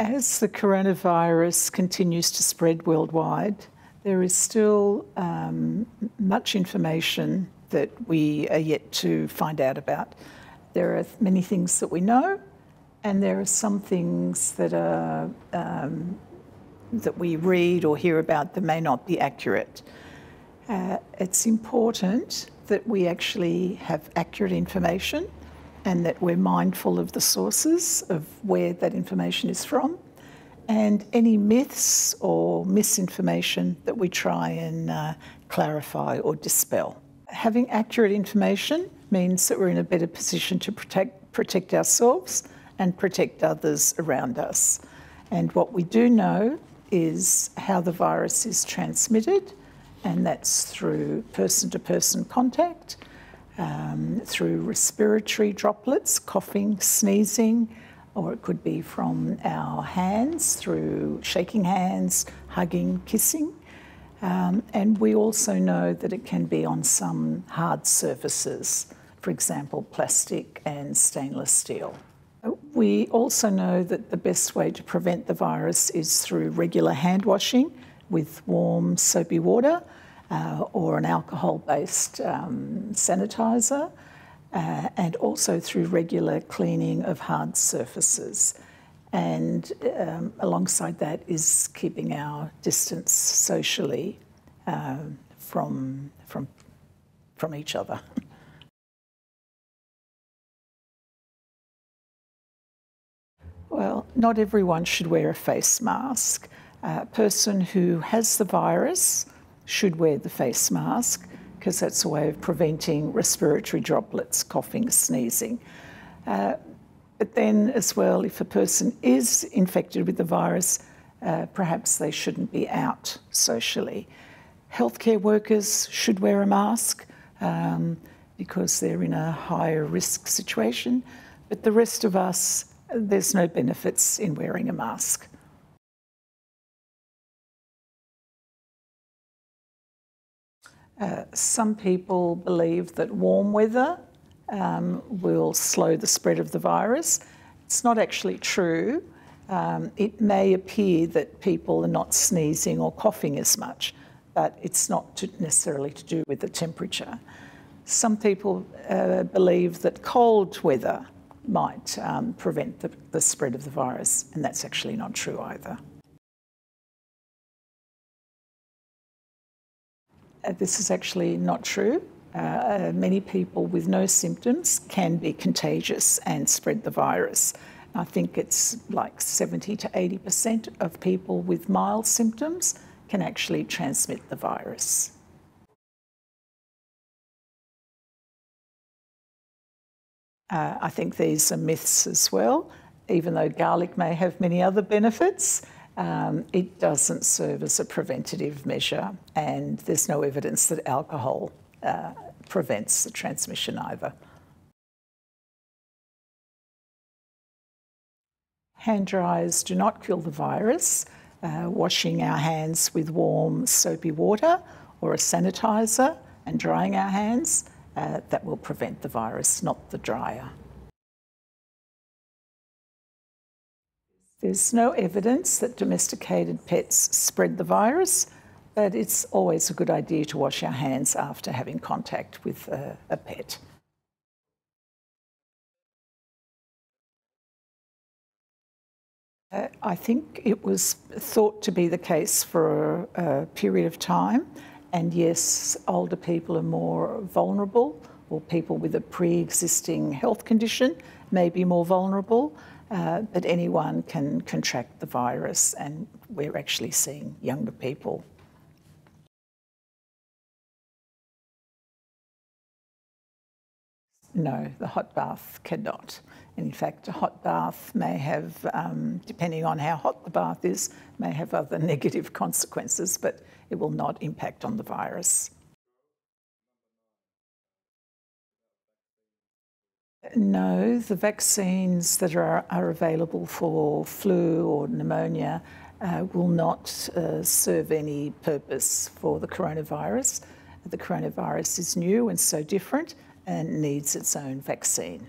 As the coronavirus continues to spread worldwide, there is still um, much information that we are yet to find out about. There are many things that we know, and there are some things that are um, that we read or hear about that may not be accurate. Uh, it's important that we actually have accurate information and that we're mindful of the sources of where that information is from and any myths or misinformation that we try and uh, clarify or dispel. Having accurate information means that we're in a better position to protect, protect ourselves and protect others around us. And what we do know is how the virus is transmitted, and that's through person to person contact, um, through respiratory droplets, coughing, sneezing, or it could be from our hands through shaking hands, hugging, kissing. Um, and we also know that it can be on some hard surfaces, for example, plastic and stainless steel. We also know that the best way to prevent the virus is through regular hand washing with warm soapy water uh, or an alcohol based um, sanitizer, uh, and also through regular cleaning of hard surfaces. And um, alongside that is keeping our distance socially uh, from, from, from each other. Well, not everyone should wear a face mask. A person who has the virus should wear the face mask because that's a way of preventing respiratory droplets, coughing, sneezing. Uh, but then, as well, if a person is infected with the virus, uh, perhaps they shouldn't be out socially. Healthcare workers should wear a mask um, because they're in a higher risk situation, but the rest of us there's no benefits in wearing a mask. Some people believe that warm weather um, will slow the spread of the virus. It's not actually true. Um, it may appear that people are not sneezing or coughing as much, but it's not to necessarily to do with the temperature. Some people uh, believe that cold weather might um, prevent the, the spread of the virus, and that's actually not true either. This is actually not true. Uh, uh, many people with no symptoms can be contagious and spread the virus. I think it's like 70 to 80% of people with mild symptoms can actually transmit the virus. Uh, I think these are myths as well. Even though garlic may have many other benefits, um, it doesn't serve as a preventative measure, and there's no evidence that alcohol uh, prevents the transmission either. Hand dryers do not kill the virus. Uh, washing our hands with warm soapy water or a sanitizer and drying our hands uh, that will prevent the virus, not the dryer. There's no evidence that domesticated pets spread the virus, but it's always a good idea to wash our hands after having contact with a, a pet. Uh, I think it was thought to be the case for a, a period of time and yes, older people are more vulnerable, or people with a pre existing health condition may be more vulnerable, uh, but anyone can contract the virus, and we're actually seeing younger people. No, the hot bath cannot. In fact, a hot bath may have, um, depending on how hot the bath is, may have other negative consequences, but it will not impact on the virus. No, the vaccines that are, are available for flu or pneumonia uh, will not uh, serve any purpose for the coronavirus. The coronavirus is new and so different and needs its own vaccine.